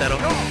だろう